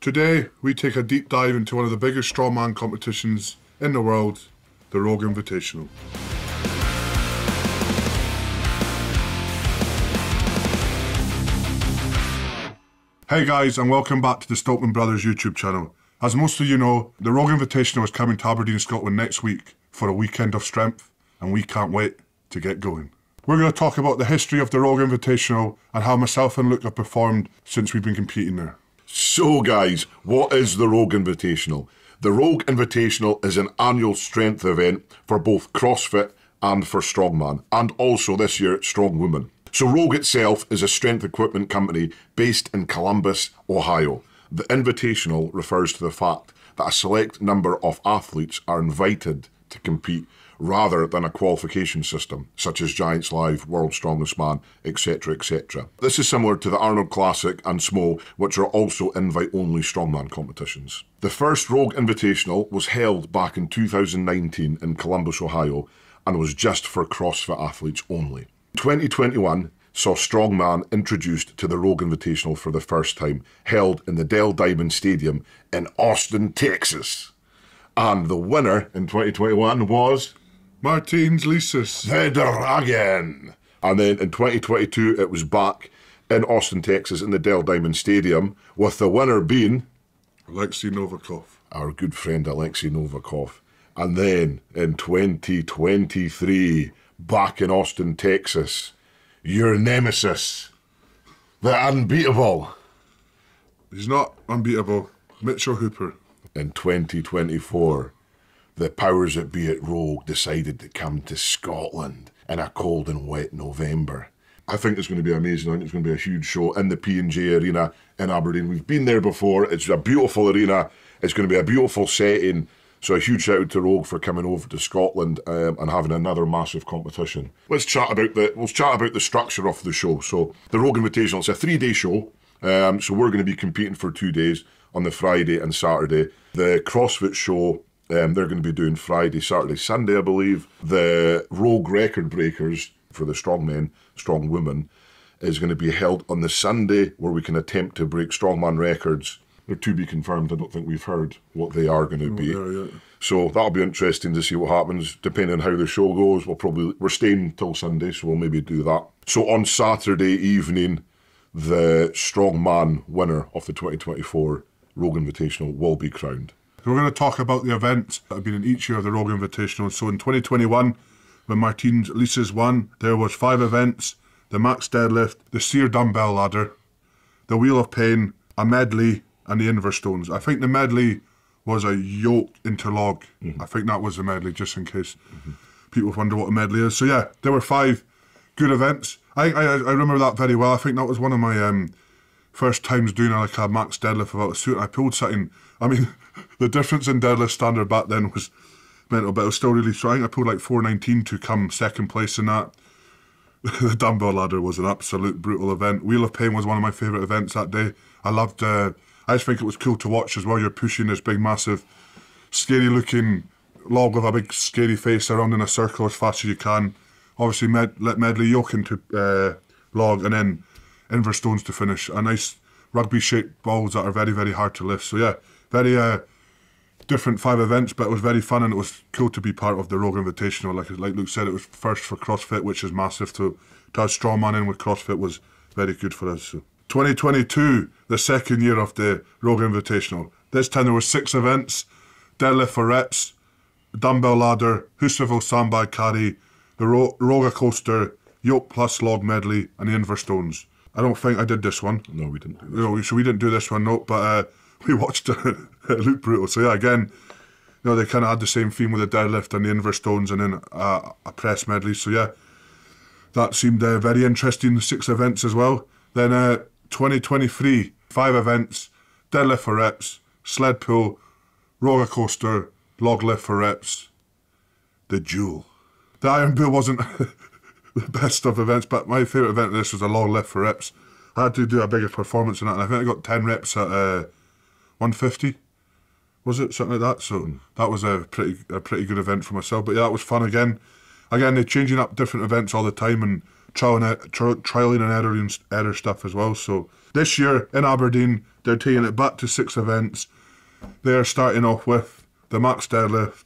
Today, we take a deep dive into one of the biggest strongman competitions in the world, the Rogue Invitational. Hey guys, and welcome back to the Stoltman Brothers YouTube channel. As most of you know, the Rogue Invitational is coming to Aberdeen, Scotland next week for a weekend of strength, and we can't wait to get going. We're going to talk about the history of the Rogue Invitational and how myself and Luke have performed since we've been competing there. So, guys, what is the Rogue Invitational? The Rogue Invitational is an annual strength event for both CrossFit and for Strongman, and also this year Strong Women. So, Rogue itself is a strength equipment company based in Columbus, Ohio. The Invitational refers to the fact that a select number of athletes are invited to compete rather than a qualification system, such as Giants Live, World's Strongest Man, etc., etc. This is similar to the Arnold Classic and SMO, which are also invite only strongman competitions. The first Rogue Invitational was held back in 2019 in Columbus, Ohio, and was just for CrossFit athletes only. 2021 saw Strongman introduced to the Rogue Invitational for the first time, held in the Dell Diamond Stadium in Austin, Texas. And the winner in 2021 was Martins Licis. the Dragon. And then in 2022, it was back in Austin, Texas, in the Dell Diamond Stadium, with the winner being Alexei Novikov. our good friend Alexei Novikov. And then in 2023, back in Austin, Texas, your nemesis, the unbeatable. He's not unbeatable. Mitchell Hooper. In 2024, the powers that be at Rogue decided to come to Scotland in a cold and wet November. I think it's going to be amazing. I think it's going to be a huge show in the P&J Arena in Aberdeen. We've been there before. It's a beautiful arena. It's going to be a beautiful setting. So a huge shout out to Rogue for coming over to Scotland um, and having another massive competition. Let's chat about the let's chat about the structure of the show. So the Rogue Invitational. It's a three day show. Um, so we're going to be competing for two days on the Friday and Saturday. The CrossFit show um, they're going to be doing Friday, Saturday, Sunday, I believe. The Rogue Record Breakers for the strong men, strong women, is going to be held on the Sunday where we can attempt to break strongman records. They're to be confirmed. I don't think we've heard what they are going to be. So that'll be interesting to see what happens. Depending on how the show goes, we'll probably we're staying till Sunday, so we'll maybe do that. So on Saturday evening, the strongman winner of the 2024 Rogue Invitational will be crowned. So we're going to talk about the events that have been in each year of the Rogue Invitational. So in 2021, when Martins Licis won, there was five events: the max deadlift, the Cyr dumbbell ladder, the wheel of pain, a medley, and the Inver Stones. I think the medley was a yoke interlog. I think that was the medley, just in case people wonder what a medley is. So yeah, there were five good events. I I, I remember that very well. I think that was one of my um, first times doing like a max deadlift without a suit. I pulled something. I mean, the difference in deadlift standard back then was mental, but it was still really strong. I pulled like 419 to come second place in that. the dumbbell ladder was an absolute brutal event. Wheel of Pain was one of my favourite events that day. I loved. Uh, I just think it was cool to watch as well. You're pushing this big, massive, scary looking log with a big, scary face around in a circle as fast as you can. Obviously, med- let medley yoke into uh, log and then Inver Stones to finish. A nice rugby shaped balls that are very, very hard to lift. So, yeah, very uh, different five events, but it was very fun and it was cool to be part of the Rogue Invitational. Like like Luke said, it was first for CrossFit, which is massive. To to have strongman in with CrossFit was very good for us. So. 2022, the second year of the Rogue Invitational. This time there were six events: deadlift for reps, dumbbell ladder, Husafell sandbag carry, the ro- roller coaster, yoke plus log medley, and the Inver Stones. I don't think I did this one. No, we didn't. No, so we didn't do this one, no, but uh, we watched it. it looked brutal. So yeah, again, you know, they kind of had the same theme with the deadlift and the Inver Stones and then uh, a press medley. So yeah, that seemed uh, very interesting. Six events as well. Then uh, 2023, five events: deadlift for reps, sled pull, roller coaster, log lift for reps, the jewel. The Iron Bull wasn't the best of events, but my favourite event of this was a log lift for reps. I had to do a bigger performance in that, and I think I got 10 reps at uh, 150. Was it something like that? So that was a pretty a pretty good event for myself. But yeah, that was fun again. Again, they're changing up different events all the time, and trial and, e- tri- trialing and error, and error stuff as well. So this year in Aberdeen, they're taking it back to six events. They're starting off with the max deadlift,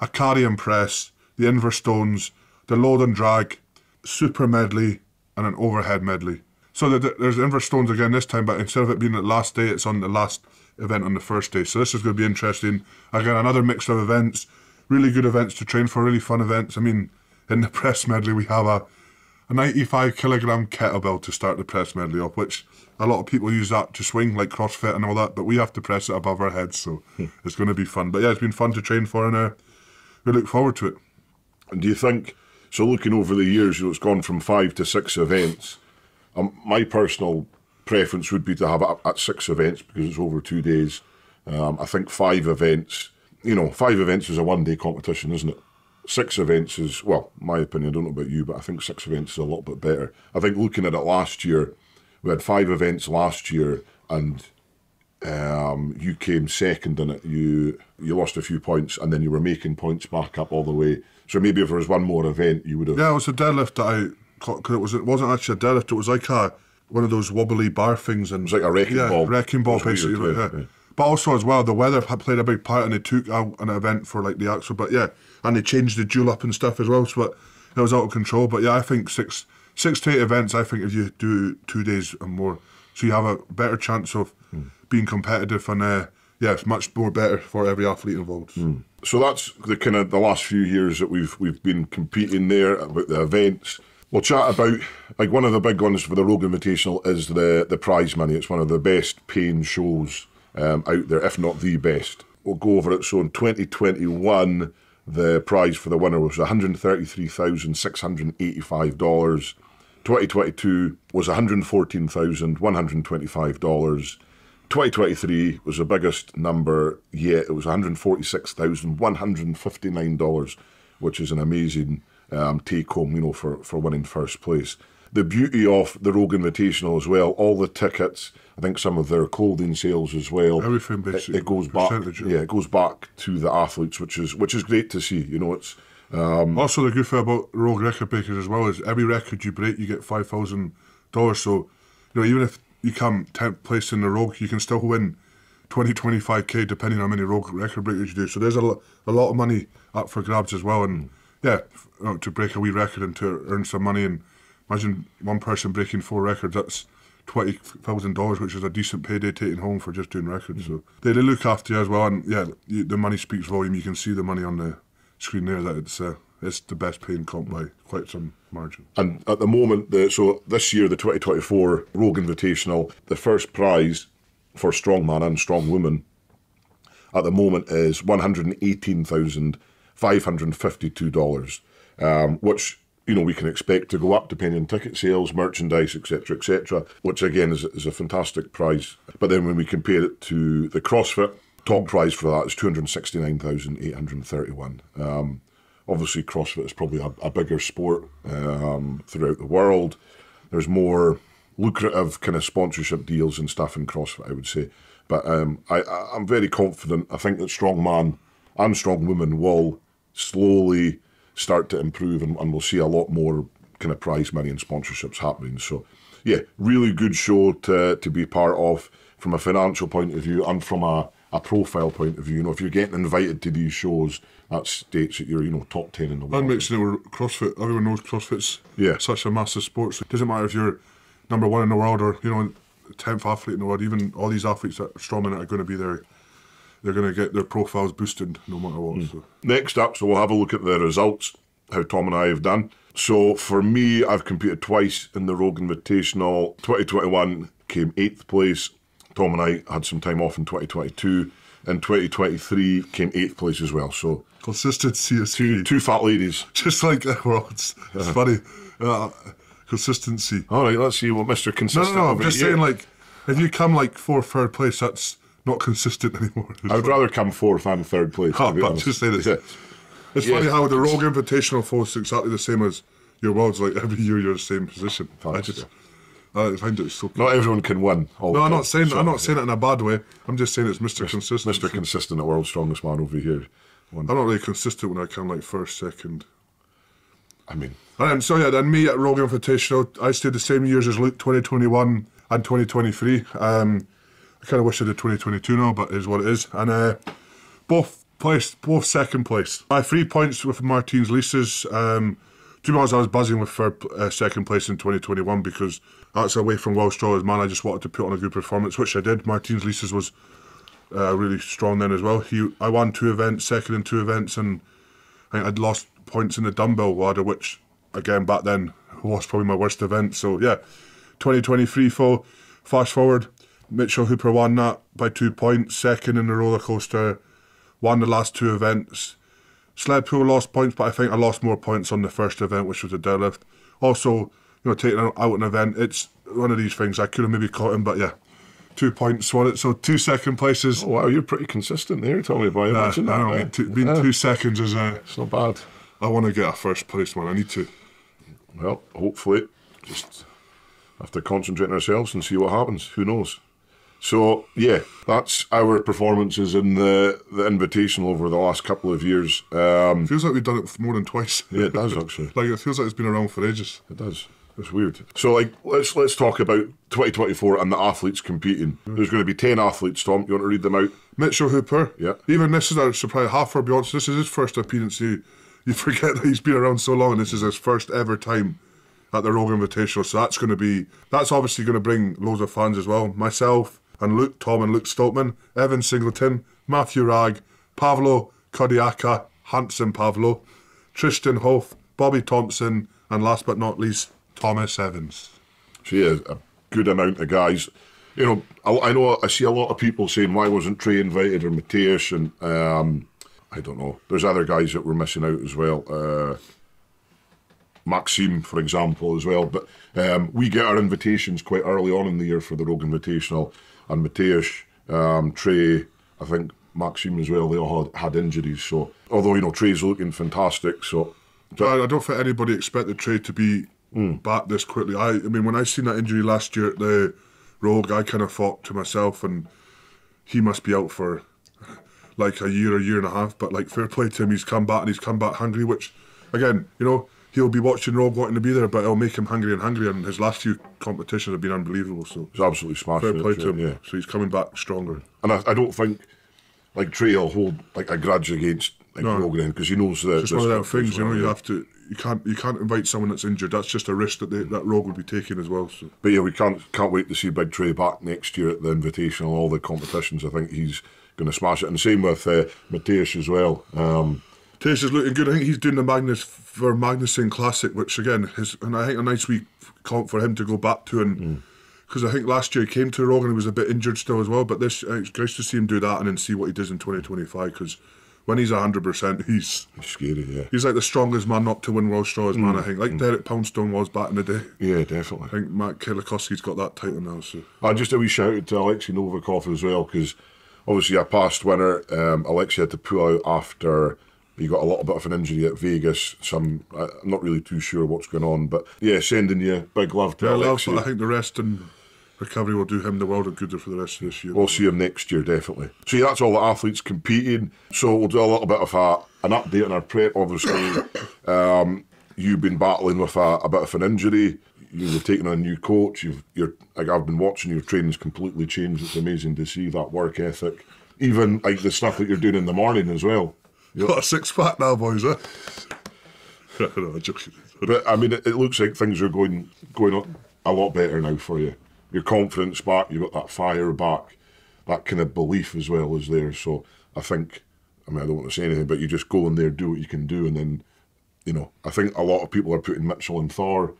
a carry and press, the Inver Stones, the load and drag, super medley, and an overhead medley. So the, there's Inver Stones again this time, but instead of it being the last day, it's on the last event on the first day. So this is going to be interesting. Again, another mix of events, really good events to train for, really fun events. I mean, in the press medley, we have a, a 95 kilogram kettlebell to start the press medley off, which a lot of people use that to swing like CrossFit and all that, but we have to press it above our heads, so it's going to be fun. But yeah, it's been fun to train for, and uh, we look forward to it. And do you think, so looking over the years, you know, it's gone from five to six events. Um, my personal preference would be to have it at six events because it's over two days. Um, I think five events, you know, five events is a one day competition, isn't it? Six events is, well, my opinion, I don't know about you, but I think six events is a lot bit better. I think looking at it last year, we had five events last year and um, you came second in it. You you lost a few points, and then you were making points back up all the way. So maybe if there was one more event, you would have. Yeah, it was a deadlift that I caught, cause it, was, it wasn't actually a deadlift, it was like a one of those wobbly bar things. And, It was like a wrecking yeah, ball. wrecking ball, That's what you basically. yeah. yeah. But also, as well, the weather had played a big part, and they took out an event for like the actual. But yeah, and they changed the duel up and stuff as well. So it, it was out of control. But yeah, I think six six to eight events. I think if you do two days and more, so you have a better chance of being competitive, and uh, yeah, it's much more better for every athlete involved. So that's the kind of the last few years that we've we've been competing there about the events. We'll chat about like one of the big ones for the Rogue Invitational is the the prize money. It's one of the best paying shows um, out there, if not the best. We'll go over it. So in 2021, the prize for the winner was one hundred thirty three thousand six hundred eighty five dollars. 2022 was $114,125. 2023 was the biggest number yet. It was $146,159, which is an amazing um, take home, you know, for, for winning first place. The beauty of the Rogue Invitational as well, all the tickets, I think some of their clothing sales as well. Everything it, basically, it goes back, yeah. it goes back to the athletes, which is which is great to see. You know, it's Also, the good thing about rogue record breakers as well is every record you break, you get five thousand dollars. So, you know, even if you come tenth place in the rogue, you can still win 20, 25 k depending on how many rogue record breakers you do. So there's a, lo- a lot of money up for grabs as well. And yeah, know, to break a wee record and to earn some money. And imagine one person breaking four records. That's twenty thousand dollars, which is a decent payday taking home for just doing records. So they, they look after you as well. And yeah, you, the money speaks volume. You can see the money on the screen there that it's uh, it's the best paying comp by quite some margin. And at the moment, the, so this year, the 2024 Rogue Invitational, the first prize for strongman and strong woman at the moment is $118,552, um, which, you know, we can expect to go up depending on ticket sales, merchandise, etc., etc., which again is, is a fantastic prize. But then when we compare it to the CrossFit, top prize for that is 269,831. Um, obviously, CrossFit is probably a, a bigger sport um, throughout the world. There's more lucrative kind of sponsorship deals and stuff in CrossFit, I would say. But um, I, I'm very confident. I think that strongman and strong women will slowly start to improve, and, and we'll see a lot more kind of prize money and sponsorships happening. So, yeah, really good show to to be part of from a financial point of view and from a, a profile point of view. You know, if you're getting invited to these shows, that states that you're you know top ten in the world. And mixing it CrossFit, everyone knows CrossFit's Yeah. such a massive sport. So it doesn't matter if you're number one in the world or you know tenth athlete in the world. Even all these athletes that are strong in it are going to be there. They're going to get their profiles boosted no matter what. So. Next up, so we'll have a look at the results, how Tom and I have done. So for me, I've competed twice in the Rogue Invitational. 2021 came eighth place. Tom and I had some time off in 2022. And 2023 came eighth place as well. So Consistency is key. two fat ladies. Just like the world. It's, it's funny. Uh, consistency. All right, let's see what Mr. No, Consistent. no, no. I'm just here- saying, like, if you come like fourth, third place, that's not consistent anymore. I would rather come fourth and third place. Oh, but honest. just saying it's, Yeah. it's Yeah. funny how the Rogue Invitational falls exactly the same as your world's. Like every year, you're the same position. I just, I find it so. Not everyone can win. All No, I'm not saying. So, I'm not saying it in a bad way. I'm just saying it's Mr. Consistent. Mr. Consistent, the world's strongest man over here. One. I'm not really consistent when I come like first, second. I mean, And so yeah, then me at Rogue Invitational, I stayed the same years as Luke, 2021 and 2023. Um, I kind of wish I did 2022 now, but it is what it is. And uh, both placed, both second place. My three points with Martins Licis. Um, to be honest, I was buzzing with third, uh, second place in 2021 because that's away from Welsh Strawers, man. I just wanted to put on a good performance, which I did. Martins Licis was uh, really strong then as well. He, I won two events, second in two events, and I I'd lost points in the dumbbell ladder, which again back then was probably my worst event. So yeah, 2023 full. Fast forward, Mitchell Hooper won that by two points, second in the roller coaster, won the last two events. Sled pool lost points, but I think I lost more points on the first event, which was the deadlift. Also, you know, taking out an event, it's one of these things. I could have maybe caught him, but yeah, two points won it. So two second places. oh, wow, you're pretty consistent there. About it. Uh, Imagine I that. don't know, eh? two, being Yeah, two seconds is uh, It's not bad. I want to get a first place, man. I need to. Well, hopefully, just have to concentrate on ourselves and see what happens. Who knows? So yeah, that's our performances in the the invitational over the last couple of years. Um, Feels like we've done it more than twice. yeah, it does actually. like it feels like it's been around for ages. It does. It's weird. So like, let's let's talk about 2024 and the athletes competing. There's going to be 10 athletes. Tom, you want to read them out? Mitchell Hooper. Yeah. Even this is a surprise. Hafthor Bjornsson. This is his first appearance. You you forget that he's been around so long, and this is his first ever time at the Rogue Invitational. So that's going to be that's obviously going to bring loads of fans as well. Myself and Luke, Tom and Luke Stoltman, Evan Singleton, Mathew Ragg, Pavlo Kordiyaka, Hanson Pavlo, Tristain Hoath, Bobby Thompson, and last but not least, Thomas Evans. So yeah, a good amount of guys. You know, I, I know I see a lot of people saying why wasn't Trey invited or Mateusz and um, I don't know. There's other guys that were missing out as well. Uh, Maxime, for example, as well. But um, we get our invitations quite early on in the year for the Rogue Invitational, and Mateusz, um, Trey, I think Maxime as well. They all had, had injuries. So although you know Trey's looking fantastic, so I, I don't think anybody expected Trey to be back this quickly. I, I mean, when I seen that injury last year at the Rogue, I kind of thought to myself, and he must be out for like a year, a year and a half. But like, fair play to him, he's come back and he's come back hungry. Which, again, you know, he'll be watching Rogue wanting to be there, but it'll make him hungry and hungrier. And his last few competitions have been unbelievable. So he's absolutely smashing fair it, to him. Yeah. So he's coming back stronger. And I, I don't think like Trey will hold like a grudge against like No. Rogan because he knows that It's one of them things, you know. You have to, you can't, you can't invite someone that's injured. That's just a risk that they, that Rogue would be taking as well. So. But yeah, we can't can't wait to see Big Trey back next year at the Invitational, all the competitions. I think he's going to smash it, and same with uh, Mateusz as well. Um, Taste is looking good. I think he's doing the Magnus ver Magnusson Classic, which again is, and I think a nice week comp for him to go back to, and because I think last year he came to Rogan, he was a bit injured still as well. But this, uh, it's nice to see him do that and then see what he does in 2025. Because when he's 100, percent he's he's scary, yeah, he's like the strongest man not to win World Straws, man. I think like Derek Poundstone was back in the day. yeah, definitely. I think Matt Kieliszkowski's got that title now. So I just a wee shout out to Alexei Novikov as well, because obviously a past winner, um, Alexei had to pull out after he got a little bit of an injury at Vegas. Some I- I'm not really too sure what's going on, but yeah, sending you big love to yeah, love, I think the rest and recovery will do him the world of good for the rest of this year. We'll see him next year, definitely. So yeah, that's all the athletes competing. So we'll do a little bit of a, an update on our prep. Obviously, um, you've been battling with a, a bit of an injury. You've taken on a new coach. You've, you're like I've been watching your training's completely changed. It's amazing to see that work ethic. Even like the stuff that you're doing in the morning as well. Got a six pack now, boys. Huh? no, I'm joking. But I mean, it, it looks like things are going going on a lot better now for you. Your confidence back, you've got that fire back, that kind of belief as well is there. So I think, I mean, I don't want to say anything, but you just go in there, do what you can do, and then, you know, I think a lot of people are putting Mitchell and Thor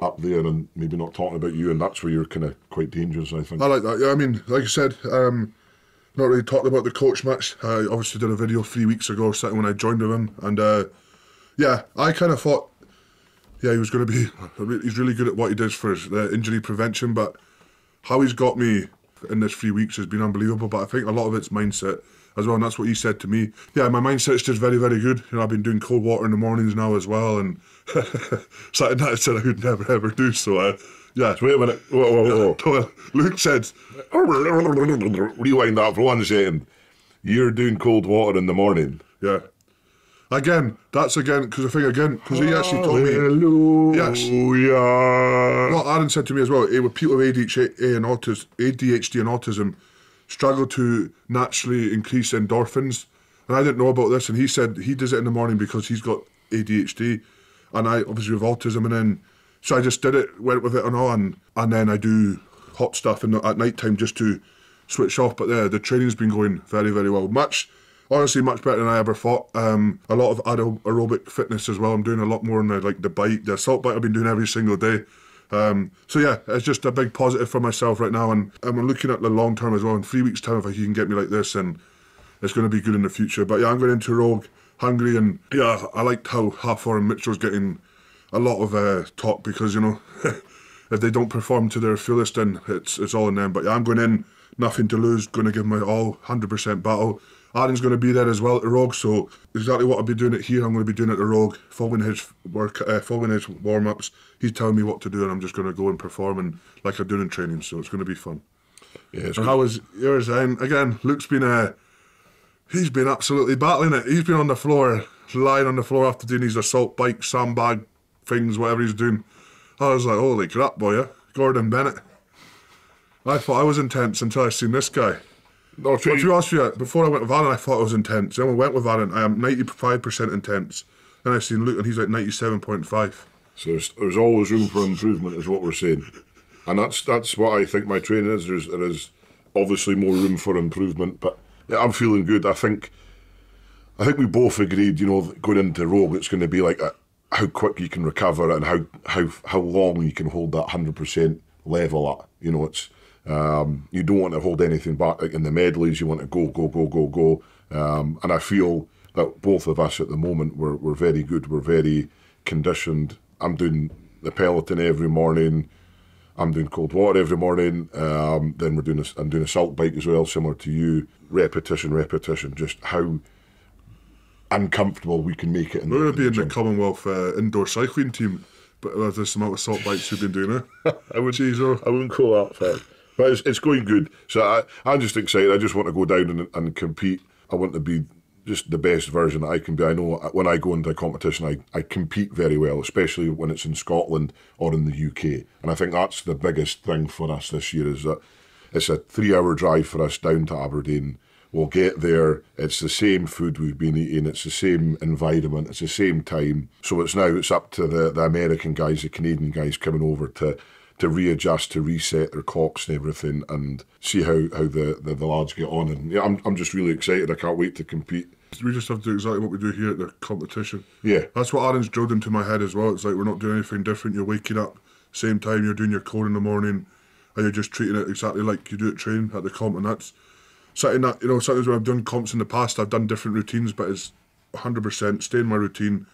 up there and maybe not talking about you, and that's where you're kind of quite dangerous. I think. I like that. Yeah, I mean, like I said, um, not really talking about the coach match. I obviously did a video three weeks ago, sitting when I joined with him, and uh, yeah, I kind of thought, yeah, he was going to be. He's really good at what he does for his, uh, injury prevention, but how he's got me in this three weeks has been unbelievable. But I think a lot of it's mindset as well, and that's what he said to me. Yeah, my mindset's just very, very good. You know, I've been doing cold water in the mornings now as well, and that I said I would never ever do. So, uh, yeah. Wait a minute. Whoa, whoa, whoa. Luke said, Rewind that for one second. You're doing cold water in the morning. yeah. Again, that's again because the thing again because he actually told me. Hallelujah. What Aaron said to me as well, with people with ADHD and autism, ADHD and autism struggle to naturally increase endorphins. And I didn't know about this, and he said he does it in the morning because he's got ADHD, and I obviously with autism, and then so I just did it, went with it and all, and and then I do hot stuff the, at night time just to switch off. But the the training's been going very very well. Much honestly much better than I ever thought. Um, a lot of aero- aerobic fitness as well. I'm doing a lot more on the like the bike, the assault bike. I've been doing every single day. Um, so yeah, it's just a big positive for myself right now, and I'm looking at the long term as well. In three weeks' time, if he can get me like this, and it's going to be good in the future. But yeah, I'm going into Rogue hungry, and yeah, I liked how Hafthor and Mitchell's getting a lot of uh, talk because you know if they don't perform to their fullest, then it's it's all in them. But yeah, I'm going in, nothing to lose, going to give my all, hundred percent battle. Aaron's going to be there as well at the Rogue, so exactly what I'll be doing it here, I'm going to be doing it at the Rogue, following his work, uh, following his warm ups. He's telling me what to do, and I'm just going to go and perform and like I do in training. So it's going to be fun. Yeah, it's And how was yours? And again, Luke's been uh, he's been absolutely battling it. He's been on the floor, lying on the floor after doing his assault bike, sandbag things, whatever he's doing. I was like, holy crap, boy, yeah. Gordon Bennett. I thought I was intense until I seen this guy. No, to be honest with you, before I went with Aaron, I thought I was intense. Then I went with Aaron, I am 95% intense. Then I seen Luke, and he's like 97.5. So there's, there's always room for improvement, is what we're saying, and that's that's what I think my training is. There's there is obviously more room for improvement, but I'm feeling good. I think I think we both agreed, you know, going into Rogue, it's going to be like a, how quick you can recover and how how how long you can hold that hundred percent level at. You know, it's um, you don't want to hold anything back. Like in the medleys, you want to go go go go go. Um, and I feel that both of us at the moment we're we're very good. We're very conditioned. I'm doing the peloton every morning. I'm doing cold water every morning. Um, then we're doing a, I'm doing assault bike as well, similar to you. Repetition, repetition. Just how uncomfortable we can make it. In We're going to be in the gym. Commonwealth uh, indoor cycling team, but with this amount of assault bikes we've been doing, eh? I would, Jeez, oh. I wouldn't call that fair. But it's, it's going good. So I, I'm just excited. I just want to go down and, and compete. I want to be just the best version I can be. I know uh, when I go into a competition, I, I compete very well, especially when it's in Scotland or in the UK. And I think that's the biggest thing for us this year is that it's a three hour drive for us down to Aberdeen. We'll get there. It's the same food we've been eating. It's the same environment. It's the same time. So it's now it's up to the, the American guys, the Canadian guys coming over to to readjust, to reset their clocks and everything, and see how, how the, the, the lads get on. And yeah, I'm I'm just really excited. I can't wait to compete. We just have to do exactly what we do here at the competition. Yeah. That's what Aaron's drilled into my head as well. It's like we're not doing anything different. You're waking up, same time you're doing your core in the morning, and you're just treating it exactly like you do at training at the comp. And that's something that, you know, sometimes when I've done comps in the past, I've done different routines, but it's 100% stay in my routine.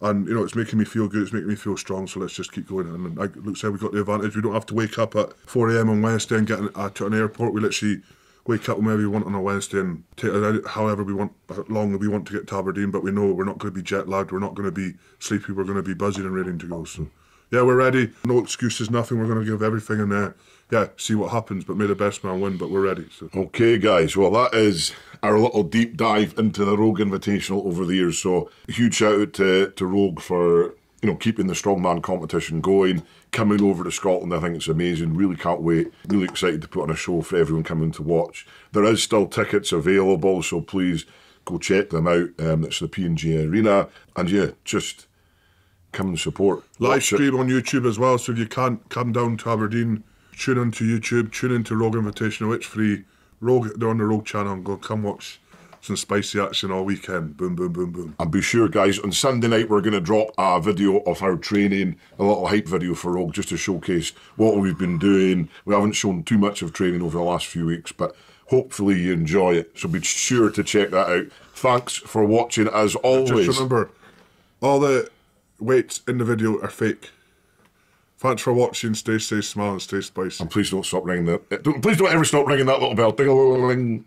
And, you know, it's making me feel good. It's making me feel strong. So let's just keep going. And like Luke said, we've got the advantage. We don't have to wake up at 4 a.m. on Wednesday and get an, uh, to an airport. We literally wake up whenever we want on a Wednesday and take out however we want, how long we want to get to Aberdeen. But we know we're not going to be jet lagged. We're not going to be sleepy. We're going to be buzzing and ready to go. So, yeah, we're ready. No excuses, nothing. We're going to give everything in there. Yeah, see what happens. But may the best man win. But we're ready. So. Okay, guys. Well, that is our little deep dive into the Rogue Invitational over the years. So, huge shout out to, to Rogue for you know keeping the strongman competition going, coming over to Scotland. I think it's amazing. Really can't wait. Really excited to put on a show for everyone coming to watch. There is still tickets available, so please go check them out. Um, it's the P and J Arena, and yeah, just come and support. Live stream on YouTube as well. So if you can't come down to Aberdeen, tune into YouTube, tune into Rogue Invitational. It's free. Rogue, they're on the Rogue channel. And go come watch some spicy action all weekend. Boom, boom, boom, boom. And be sure, guys, on Sunday night we're going to drop a video of our training, a little hype video for Rogue, just to showcase what we've been doing. We haven't shown too much of training over the last few weeks, but hopefully you enjoy it. So be sure to check that out. Thanks for watching, as always. Just remember, all the weights in the video are fake. Thanks for watching. Stay safe, smile, and stay spicy. And please don't stop ringing that. Don't, please don't ever stop ringing that little bell. Ding-a-ling-a-ling.